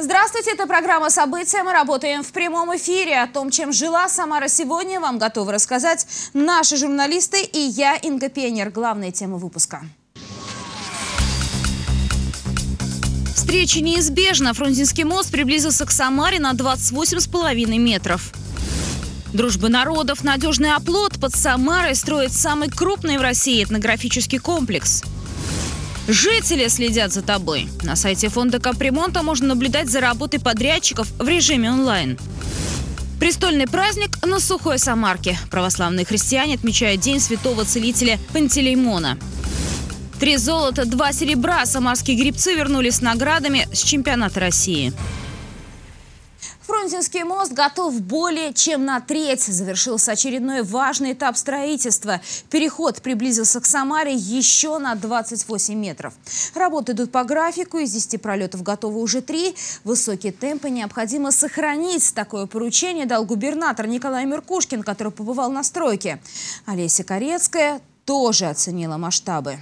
Здравствуйте, это программа «События». Мы работаем в прямом эфире. О том, чем жила Самара сегодня, вам готовы рассказать наши журналисты и я, Инга Пенер. Главные темы выпуска. Встреча неизбежна. Фрунзенский мост приблизился к Самаре на 28,5 метров. Дружба народов, надежный оплот под Самарой строит самый крупный в России этнографический комплекс – Жители следят за тобой. На сайте фонда капремонта можно наблюдать за работой подрядчиков в режиме онлайн. Престольный праздник на Сухой Самарке. Православные христиане отмечают День святого целителя Пантелеймона. Три золота, два серебра. Самарские грибцы вернулись с наградами с чемпионата России. Фрунзенский мост готов более чем на треть. Завершился очередной важный этап строительства. Переход приблизился к Самаре еще на 28 метров. Работы идут по графику. Из 10 пролетов готовы уже три. Высокие темпы необходимо сохранить. Такое поручение дал губернатор Николай Меркушкин, который побывал на стройке. Олеся Корецкая тоже оценила масштабы.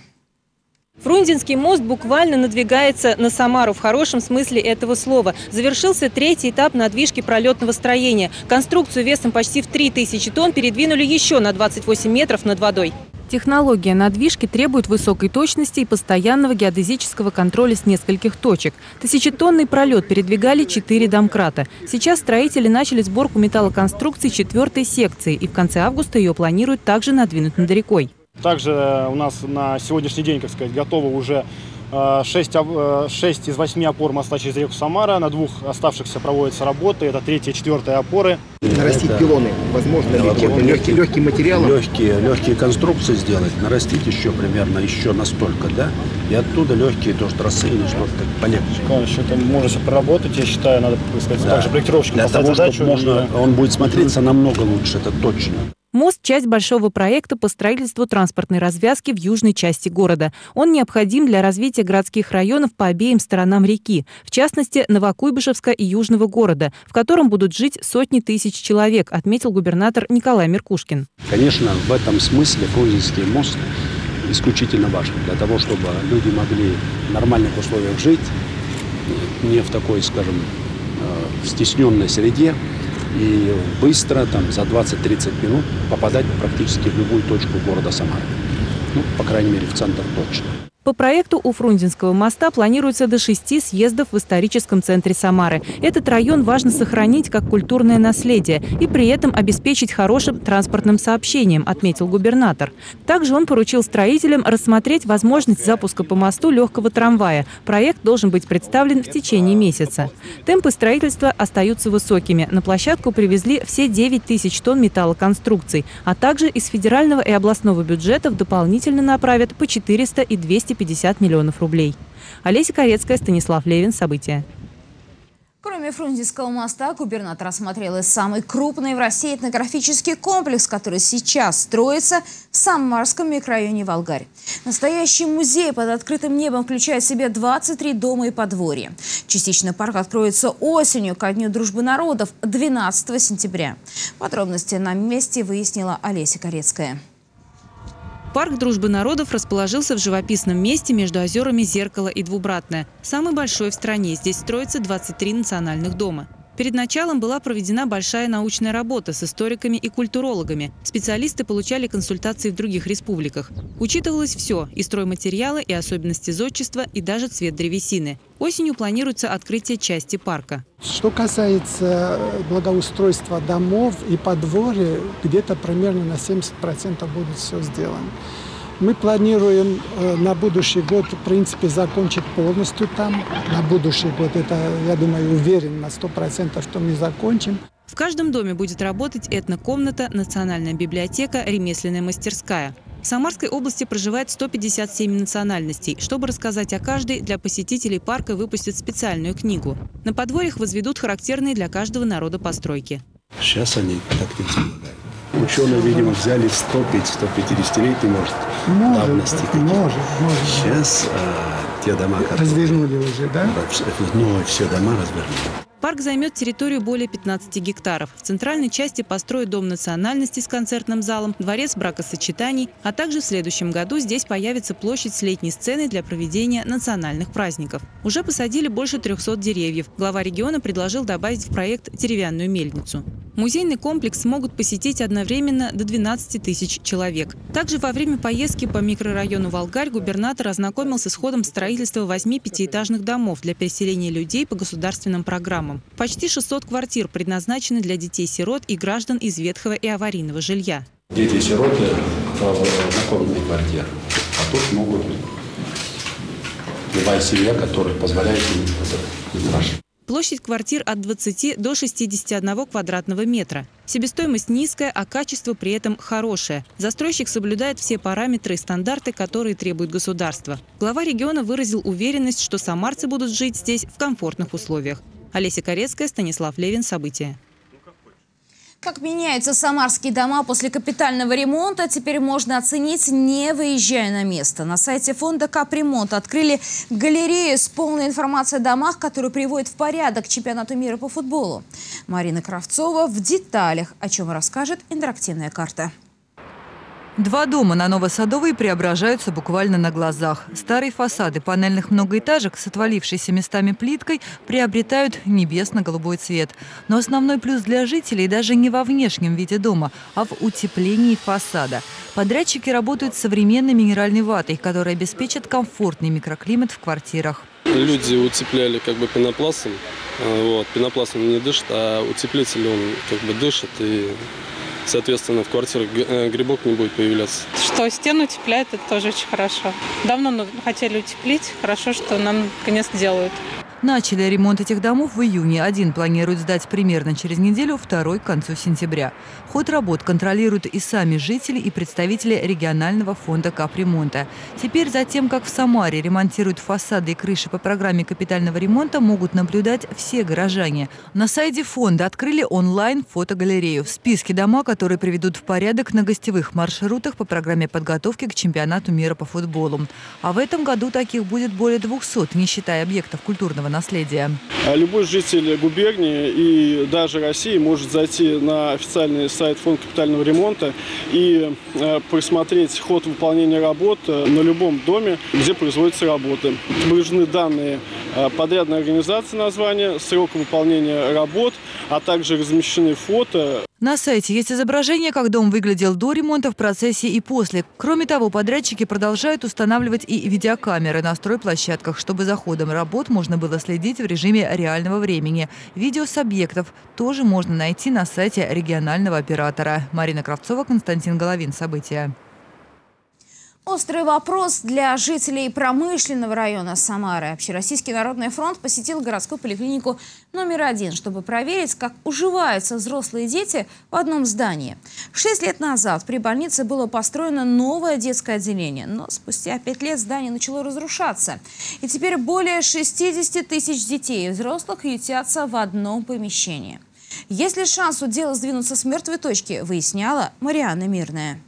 Фрунзенский мост буквально надвигается на Самару в хорошем смысле этого слова. Завершился третий этап надвижки пролетного строения. Конструкцию весом почти в 3000 тонн передвинули еще на 28 метров над водой. Технология надвижки требует высокой точности и постоянного геодезического контроля с нескольких точек. Тысячетонный пролет передвигали четыре домкрата. Сейчас строители начали сборку металлоконструкций четвертой секции и в конце августа ее планируют также надвинуть над рекой. Также у нас на сегодняшний день, как сказать, готово уже 6, э, 6 э, из 8 опор моста через реку Самара. На двух оставшихся проводятся работы. Это третья и четвертая опоры. Нарастить это, пилоны возможно ли? Чем-то легкие, легкие материалы? Легкие, легкие конструкции сделать, нарастить еще примерно еще настолько, да? И оттуда легкие тоже трассы или что-то полегче. Еще это можно все проработать, я считаю, надо сказать, да. также проектировщикам Для того, чтобы можно, и... он будет смотреться намного лучше, это точно. Мост – часть большого проекта по строительству транспортной развязки в южной части города. Он необходим для развития городских районов по обеим сторонам реки, в частности, Новокуйбышевска и Южного города, в котором будут жить сотни тысяч человек, отметил губернатор Николай Меркушкин. Конечно, в этом смысле Фрунзенский мост исключительно важен для того, чтобы люди могли в нормальных условиях жить, не в такой, скажем, э, стесненной среде, и быстро, там, за 20-30 минут попадать практически в любую точку города Самары. Ну, по крайней мере, в центр точно. По проекту у Фрунзенского моста планируется до шести съездов в историческом центре Самары. Этот район важно сохранить как культурное наследие и при этом обеспечить хорошим транспортным сообщением, отметил губернатор. Также он поручил строителям рассмотреть возможность запуска по мосту легкого трамвая. Проект должен быть представлен в течение месяца. Темпы строительства остаются высокими. На площадку привезли все 9 тысяч тонн металлоконструкций, а также из федерального и областного бюджетов дополнительно направят по 400 и 200 250 миллионов рублей. Олеся Корецкая, Станислав Левин. События. Кроме Фрунзенского моста, губернатор осмотрел и самый крупный в России этнографический комплекс, который сейчас строится в Самарском микрорайоне Волгарь. Настоящий музей под открытым небом включает в себя 23 дома и подворья. Частично парк откроется осенью, ко Дню дружбы народов, 12 сентября. Подробности на месте выяснила Олеся Корецкая. Парк дружбы народов расположился в живописном месте между озерами Зеркало и Двубратное. Самый большой в стране. Здесь строится 23 национальных дома. Перед началом была проведена большая научная работа с историками и культурологами. Специалисты получали консультации в других республиках. Учитывалось все – и стройматериалы, и особенности зодчества, и даже цвет древесины. Осенью планируется открытие части парка. Что касается благоустройства домов и подворья, где-то примерно на 70% будет все сделано. Мы планируем э, на будущий год, в принципе, закончить полностью там. На будущий год, это, я думаю, уверен на 100%, что мы закончим. В каждом доме будет работать этнокомната, национальная библиотека, ремесленная мастерская. В Самарской области проживает 157 национальностей. Чтобы рассказать о каждой, для посетителей парка выпустят специальную книгу. На подворьях возведут характерные для каждого народа постройки. Сейчас они так не Ученые, видимо, взяли 105-150-летний, может, может, давности. Может, может. Сейчас а, те дома, которые... Развернули уже, да? Ну, все дома развернули. Парк займет территорию более 15 гектаров. В центральной части построят дом национальности с концертным залом, дворец бракосочетаний, а также в следующем году здесь появится площадь с летней сценой для проведения национальных праздников. Уже посадили больше 300 деревьев. Глава региона предложил добавить в проект деревянную мельницу. Музейный комплекс смогут посетить одновременно до 12 тысяч человек. Также во время поездки по микрорайону Волгарь губернатор ознакомился с ходом строительства восьми пятиэтажных домов для переселения людей по государственным программам. Почти 600 квартир предназначены для детей-сирот и граждан из ветхого и аварийного жилья. Дети-сироты в комнатной квартире. А тут могут любая семья, которая позволяет им этот метраж. Площадь квартир от 20 до 61 квадратного метра. Себестоимость низкая, а качество при этом хорошее. Застройщик соблюдает все параметры и стандарты, которые требует государство. Глава региона выразил уверенность, что самарцы будут жить здесь в комфортных условиях. Олеся Корецкая, Станислав Левин. События. Как меняются самарские дома после капитального ремонта, теперь можно оценить, не выезжая на место. На сайте фонда «Капремонт» открыли галерею с полной информацией о домах, которые приводят в порядок чемпионату мира по футболу. Марина Кравцова в деталях, о чем расскажет интерактивная карта. Два дома на Новосадовой преображаются буквально на глазах. Старые фасады панельных многоэтажек с отвалившейся местами плиткой приобретают небесно-голубой цвет. Но основной плюс для жителей даже не во внешнем виде дома, а в утеплении фасада. Подрядчики работают с современной минеральной ватой, которая обеспечит комфортный микроклимат в квартирах. Люди утепляли как бы пенопластом. А, вот, пенопластом не дышит, а утеплитель он как бы дышит и соответственно, в квартирах э, грибок не будет появляться. Что стену утепляют, это тоже очень хорошо. Давно хотели утеплить, хорошо, что нам наконец делают. Начали ремонт этих домов в июне. Один планируют сдать примерно через неделю, второй – к концу сентября. Ход работ контролируют и сами жители, и представители регионального фонда капремонта. Теперь за тем, как в Самаре ремонтируют фасады и крыши по программе капитального ремонта, могут наблюдать все горожане. На сайте фонда открыли онлайн-фотогалерею. В списке дома, которые приведут в порядок на гостевых маршрутах по программе подготовки к чемпионату мира по футболу. А в этом году таких будет более 200, не считая объектов культурного наследия. А любой житель губернии и даже России может зайти на официальный сайт Фонда капитального ремонта и э, просмотреть ход выполнения работ э, на любом доме, где производятся работы. Отображены данные э, подрядной организации названия, срок выполнения работ, а также размещены фото на сайте есть изображение, как дом выглядел до ремонта, в процессе и после. Кроме того, подрядчики продолжают устанавливать и видеокамеры на стройплощадках, чтобы за ходом работ можно было следить в режиме реального времени. Видео с объектов тоже можно найти на сайте регионального оператора. Марина Кравцова, Константин Головин. События. Острый вопрос для жителей промышленного района Самары. Общероссийский народный фронт посетил городскую поликлинику номер один, чтобы проверить, как уживаются взрослые дети в одном здании. Шесть лет назад при больнице было построено новое детское отделение, но спустя пять лет здание начало разрушаться. И теперь более 60 тысяч детей и взрослых ютятся в одном помещении. Есть ли шанс у дела сдвинуться с мертвой точки, выясняла Марианна Мирная.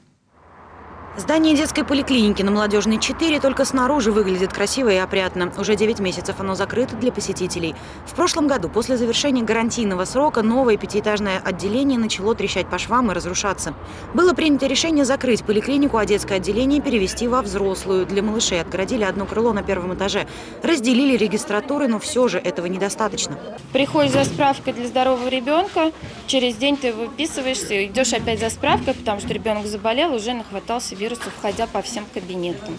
Здание детской поликлиники на Молодежной 4 только снаружи выглядит красиво и опрятно. Уже 9 месяцев оно закрыто для посетителей. В прошлом году, после завершения гарантийного срока, новое пятиэтажное отделение начало трещать по швам и разрушаться. Было принято решение закрыть поликлинику, а детское отделение перевести во взрослую. Для малышей отгородили одно крыло на первом этаже. Разделили регистратуры, но все же этого недостаточно. Приходишь за справкой для здорового ребенка, через день ты выписываешься, идешь опять за справкой, потому что ребенок заболел, уже нахватался вирус вирусов, ходя по всем кабинетам.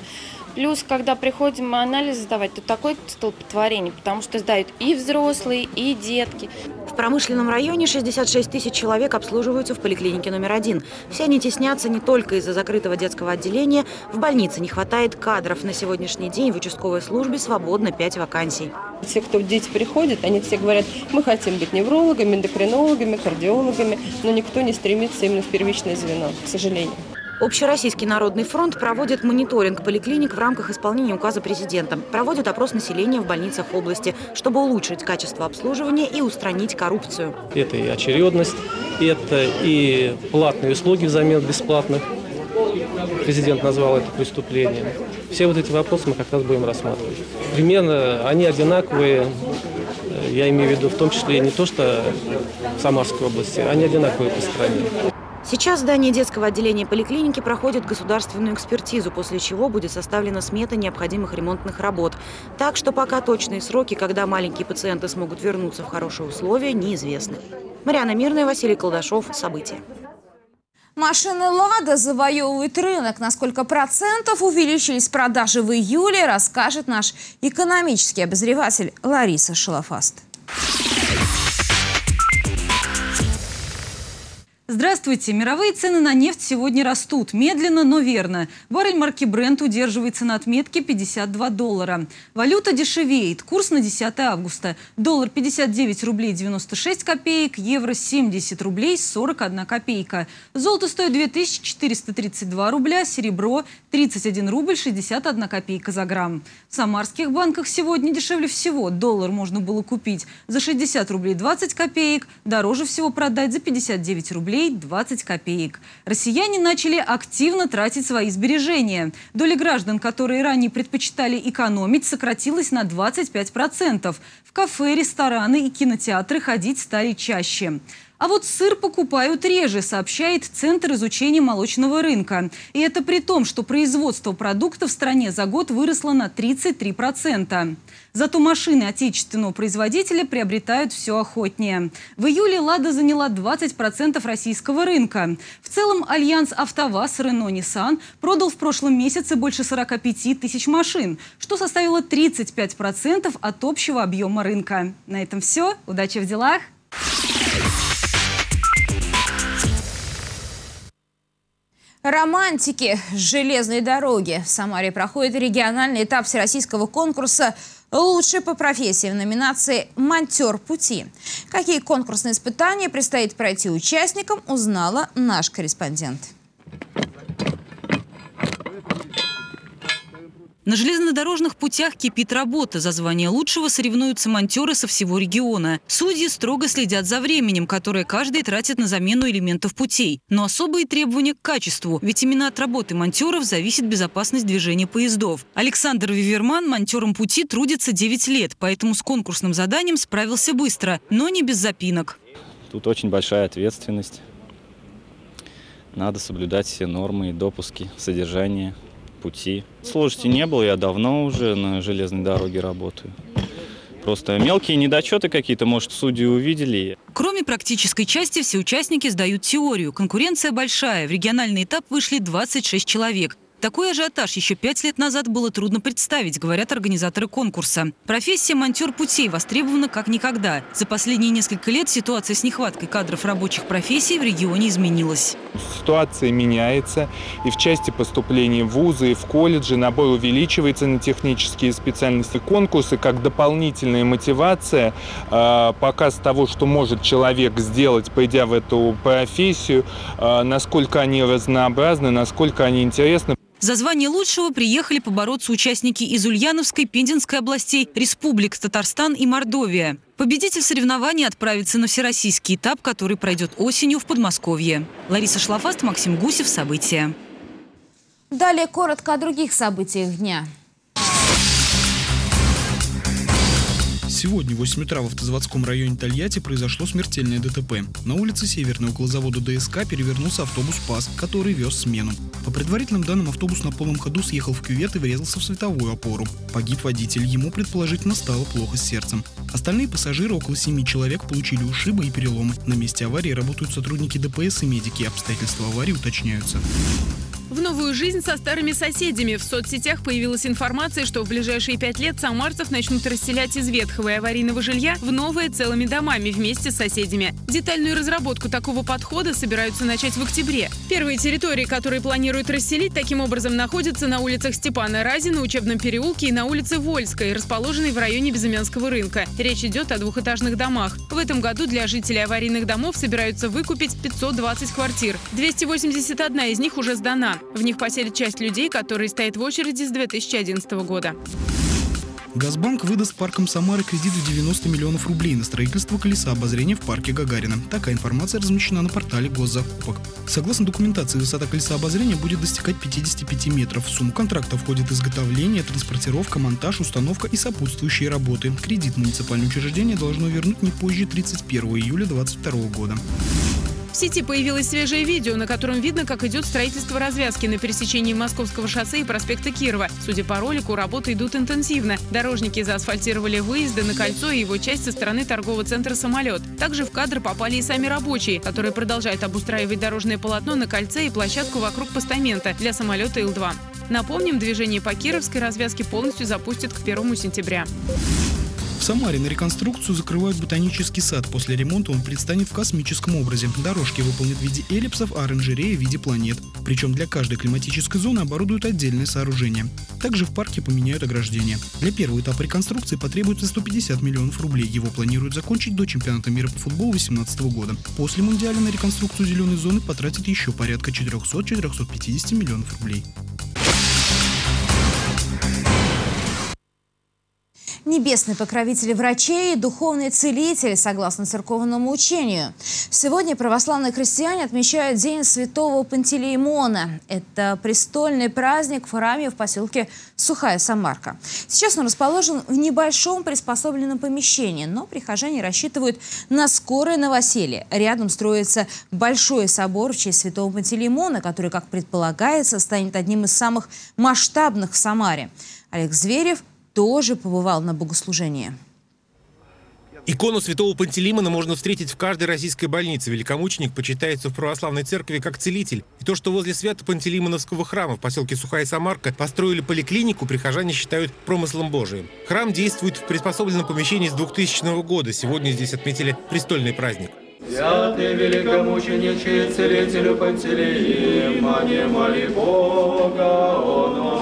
Плюс, когда приходим мы анализ сдавать, то такое столпотворение, потому что сдают и взрослые, и детки. В промышленном районе 66 тысяч человек обслуживаются в поликлинике номер один. Все они теснятся не только из-за закрытого детского отделения. В больнице не хватает кадров. На сегодняшний день в участковой службе свободно 5 вакансий. Все, кто дети приходят, они все говорят, мы хотим быть неврологами, эндокринологами, кардиологами, но никто не стремится именно в первичное звено, к сожалению. Общероссийский народный фронт проводит мониторинг поликлиник в рамках исполнения указа президента. Проводит опрос населения в больницах области, чтобы улучшить качество обслуживания и устранить коррупцию. Это и очередность, это и платные услуги взамен бесплатных. Президент назвал это преступлением. Все вот эти вопросы мы как раз будем рассматривать. Примерно они одинаковые я имею в виду в том числе не то, что в Самарской области, они одинаковые по стране. Сейчас здание детского отделения поликлиники проходит государственную экспертизу, после чего будет составлена смета необходимых ремонтных работ. Так что пока точные сроки, когда маленькие пациенты смогут вернуться в хорошие условия, неизвестны. Марьяна Мирная, Василий Колдашов. События. Машины «Лада» завоевывают рынок. На сколько процентов увеличились продажи в июле, расскажет наш экономический обозреватель Лариса Шалафаст. Здравствуйте. Мировые цены на нефть сегодня растут. Медленно, но верно. Баррель марки Brent удерживается на отметке 52 доллара. Валюта дешевеет. Курс на 10 августа. Доллар 59 рублей 96 копеек, евро 70 рублей 41 копейка. Золото стоит 2432 рубля, серебро 31 рубль 61 копейка за грамм. В самарских банках сегодня дешевле всего. Доллар можно было купить за 60 рублей 20 копеек, дороже всего продать за 59 рублей рублей 20 копеек. Россияне начали активно тратить свои сбережения. Доля граждан, которые ранее предпочитали экономить, сократилась на 25%. В кафе, рестораны и кинотеатры ходить стали чаще. А вот сыр покупают реже, сообщает Центр изучения молочного рынка. И это при том, что производство продуктов в стране за год выросло на 33%. Зато машины отечественного производителя приобретают все охотнее. В июле «Лада» заняла 20% российского рынка. В целом Альянс «АвтоВАЗ», «Рено», «Ниссан» продал в прошлом месяце больше 45 тысяч машин, что составило 35% от общего объема рынка. На этом все. Удачи в делах! Романтики железной дороги. В Самаре проходит региональный этап всероссийского конкурса «Лучший по профессии» в номинации «Монтер пути». Какие конкурсные испытания предстоит пройти участникам, узнала наш корреспондент. На железнодорожных путях кипит работа. За звание лучшего соревнуются монтеры со всего региона. Судьи строго следят за временем, которое каждый тратит на замену элементов путей. Но особые требования к качеству, ведь именно от работы монтеров зависит безопасность движения поездов. Александр Виверман монтером пути трудится 9 лет, поэтому с конкурсным заданием справился быстро, но не без запинок. Тут очень большая ответственность. Надо соблюдать все нормы и допуски, содержание пути. Сложности не было, я давно уже на железной дороге работаю. Просто мелкие недочеты какие-то, может, судьи увидели. Кроме практической части, все участники сдают теорию. Конкуренция большая. В региональный этап вышли 26 человек. Такой ажиотаж еще пять лет назад было трудно представить, говорят организаторы конкурса. Профессия монтер путей востребована как никогда. За последние несколько лет ситуация с нехваткой кадров рабочих профессий в регионе изменилась. Ситуация меняется, и в части поступления в вузы и в колледжи набор увеличивается на технические специальности. Конкурсы как дополнительная мотивация, а, показ того, что может человек сделать, пойдя в эту профессию, а, насколько они разнообразны, насколько они интересны. За звание лучшего приехали побороться участники из Ульяновской, Пензенской областей, республик Татарстан и Мордовия. Победитель соревнований отправится на всероссийский этап, который пройдет осенью в Подмосковье. Лариса Шлафаст, Максим Гусев. События. Далее коротко о других событиях дня. Сегодня в 8 утра в автозаводском районе Тольятти произошло смертельное ДТП. На улице Северной около завода ДСК перевернулся автобус ПАС, который вез смену. По предварительным данным, автобус на полном ходу съехал в кювет и врезался в световую опору. Погиб водитель, ему предположительно стало плохо с сердцем. Остальные пассажиры, около 7 человек, получили ушибы и переломы. На месте аварии работают сотрудники ДПС и медики, обстоятельства аварии уточняются. В новую жизнь со старыми соседями в соцсетях появилась информация, что в ближайшие пять лет самарцев начнут расселять из ветхого и аварийного жилья в новые целыми домами вместе с соседями. Детальную разработку такого подхода собираются начать в октябре. Первые территории, которые планируют расселить, таким образом находятся на улицах Степана Рази, на учебном переулке и на улице Вольской, расположенной в районе Безымянского рынка. Речь идет о двухэтажных домах. В этом году для жителей аварийных домов собираются выкупить 520 квартир. 281 из них уже сдана. В них поселят часть людей, которые стоят в очереди с 2011 года. Газбанк выдаст паркам Самары кредит в 90 миллионов рублей на строительство колеса обозрения в парке Гагарина. Такая информация размещена на портале госзакупок. Согласно документации, высота колеса обозрения будет достигать 55 метров. В сумму контракта входит изготовление, транспортировка, монтаж, установка и сопутствующие работы. Кредит муниципальное учреждение должно вернуть не позже 31 июля 2022 года. Сети появилось свежее видео, на котором видно, как идет строительство развязки на пересечении Московского шоссе и проспекта Кирова. Судя по ролику, работы идут интенсивно. Дорожники заасфальтировали выезды на кольцо и его часть со стороны торгового центра «Самолет». Также в кадр попали и сами рабочие, которые продолжают обустраивать дорожное полотно на кольце и площадку вокруг постамента для самолета Ил-2. Напомним, движение по Кировской развязке полностью запустят к 1 сентября. Самаре на реконструкцию закрывают ботанический сад. После ремонта он предстанет в космическом образе. Дорожки выполнят в виде эллипсов, а оранжерея в виде планет. Причем для каждой климатической зоны оборудуют отдельное сооружение. Также в парке поменяют ограждение. Для первого этапа реконструкции потребуется 150 миллионов рублей. Его планируют закончить до чемпионата мира по футболу 2018 года. После Мундиаля на реконструкцию зеленой зоны потратят еще порядка 400-450 миллионов рублей. Небесный покровитель врачей духовный целитель, согласно церковному учению. Сегодня православные христиане отмечают День Святого Пантелеймона. Это престольный праздник в храме в поселке Сухая Самарка. Сейчас он расположен в небольшом приспособленном помещении, но прихожане рассчитывают на скорое новоселье. Рядом строится большой собор в честь Святого Пантелеймона, который, как предполагается, станет одним из самых масштабных в Самаре. Олег Зверев тоже побывал на богослужении. Икону святого Пантелеймона можно встретить в каждой российской больнице. Великомученик почитается в православной церкви как целитель. И то, что возле Свято-Пантелеймоновского храма в поселке Сухая Самарка построили поликлинику, прихожане считают промыслом Божиим. Храм действует в приспособленном помещении с 2000 года. Сегодня здесь отметили престольный праздник. Святый великомученичий целителю Пантелеима, не моли Бога о нас.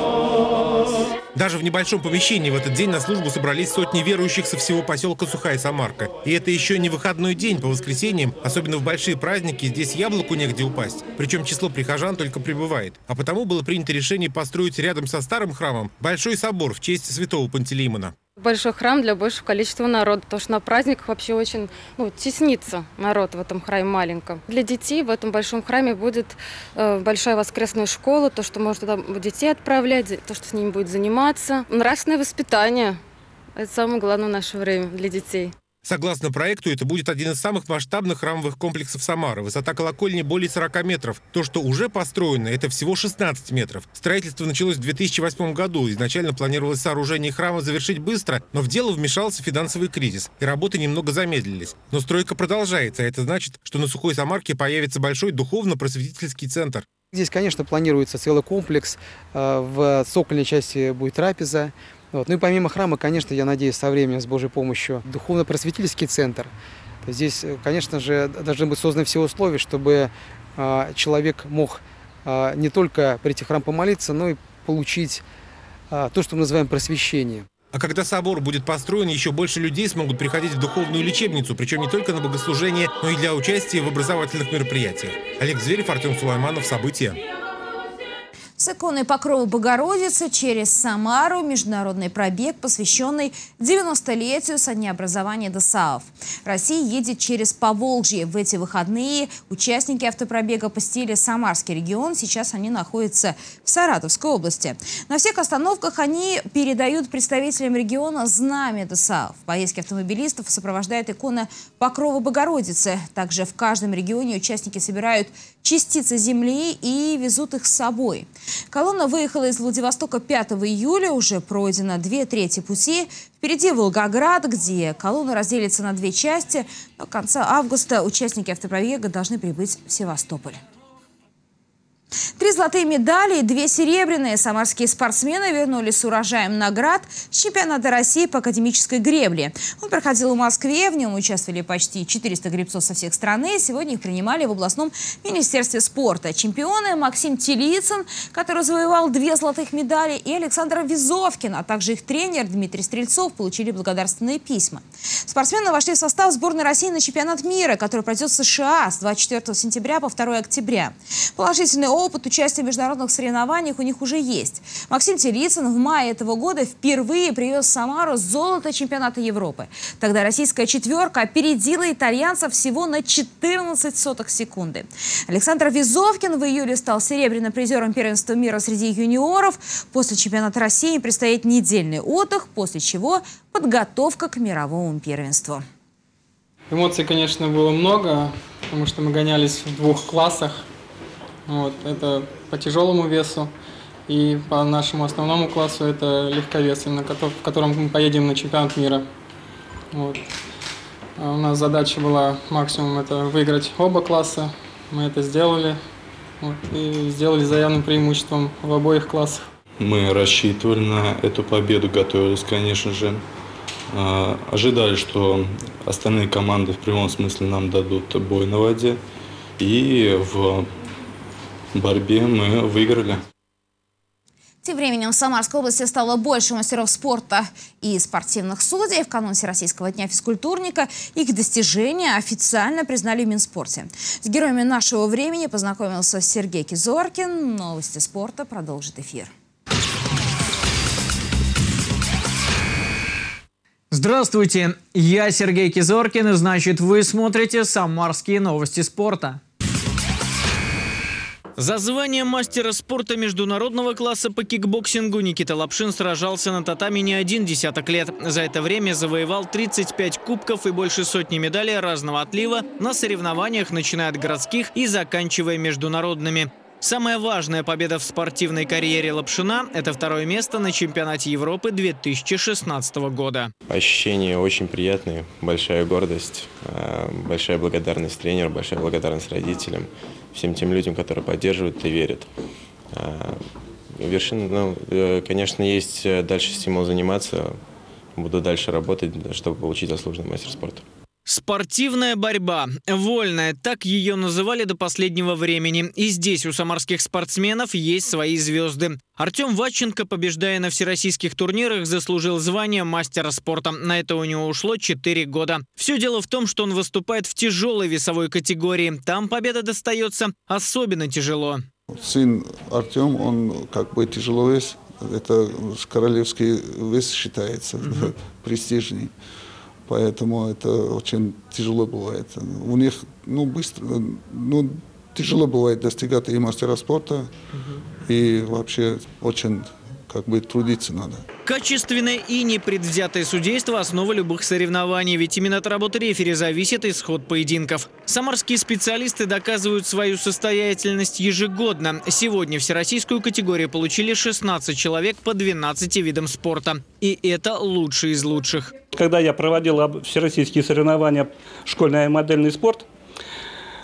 Даже в небольшом помещении в этот день на службу собрались сотни верующих со всего поселка Сухая Самарка. И это еще не выходной день по воскресеньям, особенно в большие праздники, здесь яблоку негде упасть. Причем число прихожан только прибывает. А потому было принято решение построить рядом со старым храмом большой собор в честь святого Пантелеймона. Большой храм для большего количества народа, потому что на праздниках вообще очень ну, теснится народ в этом храме маленьком. Для детей в этом большом храме будет э, большая воскресная школа, то, что можно туда детей отправлять, то, что с ними будет заниматься. Нравственное воспитание – это самое главное в наше время для детей. Согласно проекту, это будет один из самых масштабных храмовых комплексов Самары. Высота колокольни более 40 метров. То, что уже построено, это всего 16 метров. Строительство началось в 2008 году. Изначально планировалось сооружение храма завершить быстро, но в дело вмешался финансовый кризис, и работы немного замедлились. Но стройка продолжается, а это значит, что на Сухой Самарке появится большой духовно-просветительский центр. Здесь, конечно, планируется целый комплекс. Э, в цокольной части будет трапеза, вот. Ну и помимо храма, конечно, я надеюсь, со временем, с Божьей помощью, духовно-просветительский центр. Здесь, конечно же, должны быть созданы все условия, чтобы э, человек мог э, не только прийти в храм помолиться, но и получить э, то, что мы называем просвещение. А когда собор будет построен, еще больше людей смогут приходить в духовную лечебницу, причем не только на богослужение, но и для участия в образовательных мероприятиях. Олег Зверев, Артем Сулайманов. События. С иконой Покрова Богородицы через Самару международный пробег, посвященный 90-летию со дня образования ДСАОВ. Россия едет через Поволжье. В эти выходные участники автопробега посетили Самарский регион. Сейчас они находятся в Саратовской области. На всех остановках они передают представителям региона знамя ДСАОВ. Поездки автомобилистов сопровождает икона Покрова Богородицы. Также в каждом регионе участники собирают частицы земли и везут их с собой. Колонна выехала из Владивостока 5 июля, уже пройдено две трети пути. Впереди Волгоград, где колонна разделится на две части. До конца августа участники автопробега должны прибыть в Севастополь. Три золотые медали и две серебряные. Самарские спортсмены вернулись с урожаем наград с чемпионата России по академической гребле. Он проходил в Москве, в нем участвовали почти 400 гребцов со всех страны. Сегодня их принимали в областном министерстве спорта. Чемпионы Максим Телицын, который завоевал две золотых медали, и Александр Визовкин, а также их тренер Дмитрий Стрельцов получили благодарственные письма. Спортсмены вошли в состав сборной России на чемпионат мира, который пройдет в США с 24 сентября по 2 октября. Положительный опыт участия в международных соревнованиях у них уже есть. Максим Телицын в мае этого года впервые привез в Самару золото чемпионата Европы. Тогда российская четверка опередила итальянцев всего на 14 сотых секунды. Александр Визовкин в июле стал серебряным призером первенства мира среди юниоров. После чемпионата России предстоит недельный отдых, после чего подготовка к мировому первенству. Эмоций, конечно, было много, потому что мы гонялись в двух классах. Вот, это по тяжелому весу и по нашему основному классу это легковес, именно в котором мы поедем на чемпионат мира. Вот. А у нас задача была максимум это выиграть оба класса. Мы это сделали вот, и сделали заявным преимуществом в обоих классах. Мы рассчитывали на эту победу, готовились, конечно же. А, ожидали, что остальные команды в прямом смысле нам дадут бой на воде. И в борьбе мы выиграли. Тем временем в Самарской области стало больше мастеров спорта и спортивных судей. В канун Всероссийского дня физкультурника их достижения официально признали в Минспорте. С героями нашего времени познакомился Сергей Кизоркин. Новости спорта продолжит эфир. Здравствуйте, я Сергей Кизоркин, и значит вы смотрите «Самарские новости спорта». За звание мастера спорта международного класса по кикбоксингу Никита Лапшин сражался на татами не один десяток лет. За это время завоевал 35 кубков и больше сотни медалей разного отлива на соревнованиях, начиная от городских и заканчивая международными. Самая важная победа в спортивной карьере Лапшина – это второе место на чемпионате Европы 2016 года. Ощущения очень приятные, большая гордость, э, большая благодарность тренеру, большая благодарность родителям, всем тем людям, которые поддерживают и верят. Э, вершина, ну, э, конечно, есть дальше стимул заниматься, буду дальше работать, чтобы получить заслуженный мастер спорта. Спортивная борьба. Вольная. Так ее называли до последнего времени. И здесь у самарских спортсменов есть свои звезды. Артем Ваченко, побеждая на всероссийских турнирах, заслужил звание мастера спорта. На это у него ушло 4 года. Все дело в том, что он выступает в тяжелой весовой категории. Там победа достается особенно тяжело. Сын Артем, он как бы тяжеловес. Это королевский вес считается, угу. престижный. Поэтому это очень тяжело бывает. У них, ну, быстро, ну, тяжело бывает достигать и мастера спорта, угу. и вообще очень как бы трудиться надо. Качественное и непредвзятое судейство – основа любых соревнований, ведь именно от работы рефери зависит исход поединков. Самарские специалисты доказывают свою состоятельность ежегодно. Сегодня всероссийскую категорию получили 16 человек по 12 видам спорта. И это лучшие из лучших. Когда я проводил всероссийские соревнования «Школьный модельный спорт»,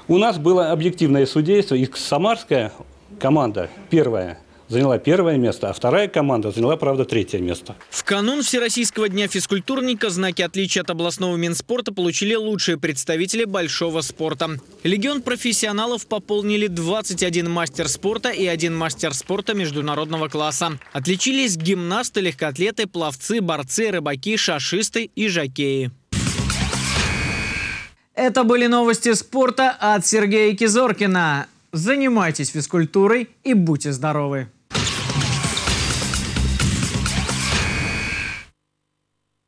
у нас было объективное судейство, и самарская команда первая – заняла первое место, а вторая команда заняла, правда, третье место. В канун Всероссийского дня физкультурника знаки отличия от областного Минспорта получили лучшие представители большого спорта. Легион профессионалов пополнили 21 мастер спорта и один мастер спорта международного класса. Отличились гимнасты, легкоатлеты, пловцы, борцы, рыбаки, шашисты и жокеи. Это были новости спорта от Сергея Кизоркина. Занимайтесь физкультурой и будьте здоровы!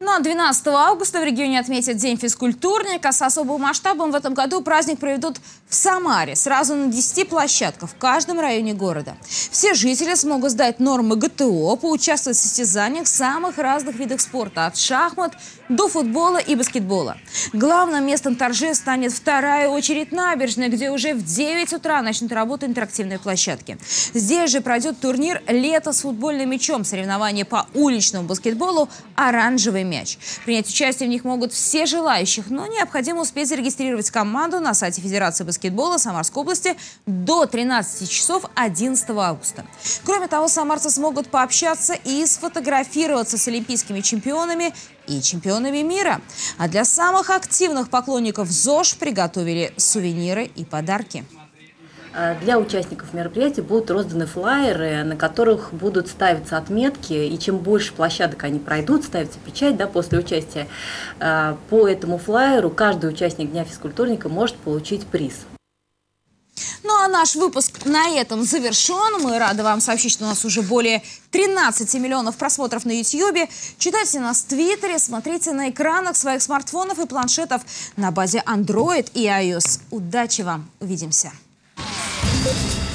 Ну а 12 августа в регионе отметят День физкультурника. С особым масштабом в этом году праздник проведут в Самаре, сразу на 10 площадках в каждом районе города. Все жители смогут сдать нормы ГТО, поучаствовать в состязаниях в самых разных видах спорта, от шахмат до футбола и баскетбола. Главным местом торжеств станет вторая очередь набережная, где уже в 9 утра начнут работать интерактивные площадки. Здесь же пройдет турнир «Лето с футбольным мячом», соревнования по уличному баскетболу «Оранжевый мяч» мяч. Принять участие в них могут все желающих, но необходимо успеть зарегистрировать команду на сайте Федерации баскетбола Самарской области до 13 часов 11 августа. Кроме того, самарцы смогут пообщаться и сфотографироваться с олимпийскими чемпионами и чемпионами мира. А для самых активных поклонников ЗОЖ приготовили сувениры и подарки. Э, для участников мероприятия будут розданы флайеры, на которых будут ставиться отметки, и чем больше площадок они пройдут, ставится печать да, после участия. Э, по этому флайеру каждый участник Дня физкультурника может получить приз. Ну а наш выпуск на этом завершен. Мы рады вам сообщить, что у нас уже более 13 миллионов просмотров на YouTube. Читайте нас в Твиттере, смотрите на экранах своих смартфонов и планшетов на базе Android и iOS. Удачи вам! Увидимся! you